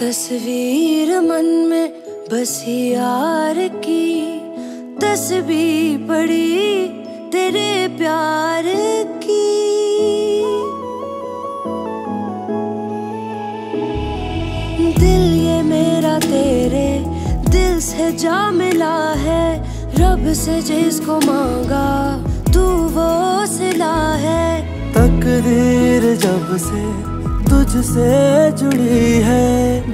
तस्वीर मन में बसी यार की। तस्वीर पड़ी तेरे प्यार की। दिल ये मेरा तेरे, दिल से जा मिला है। रब से जिसको मांगा, तू वो सिला है। तकदीर जब से तुझसे जुड़ी है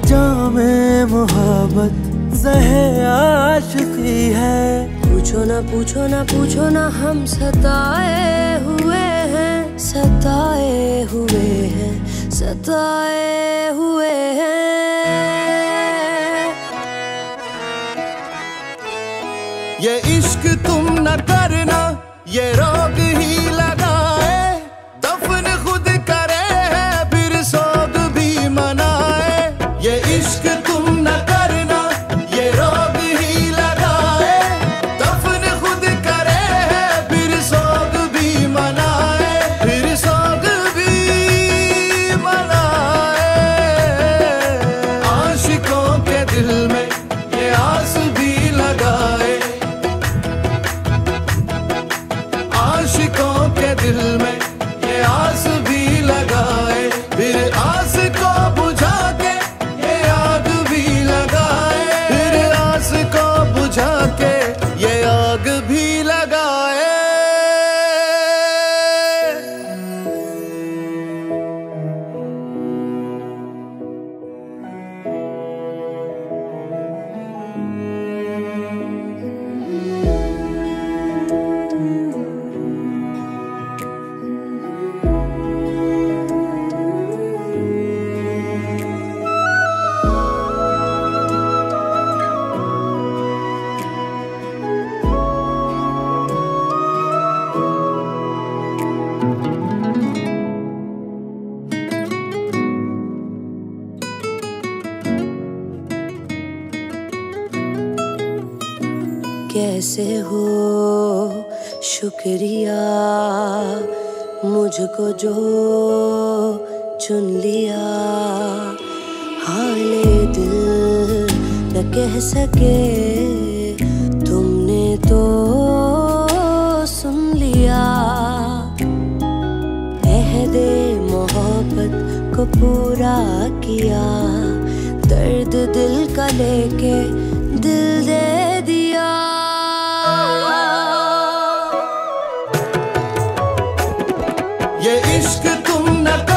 जामे मोहब्बत जहे आशिकी है। पूछो ना पूछो ना पूछो ना हम सताए हुए हैं सताए हुए हैं सताए हुए हैं। ये इश्क तुम न करना ये रोग कैसे हो? शुक्रिया मुझको जो चुन लिया। हाले दिल न कह सके तुमने तो सुन लिया। दे मोहब्बत को पूरा किया। दर्द दिल का लेके दिल दे aşkı tunla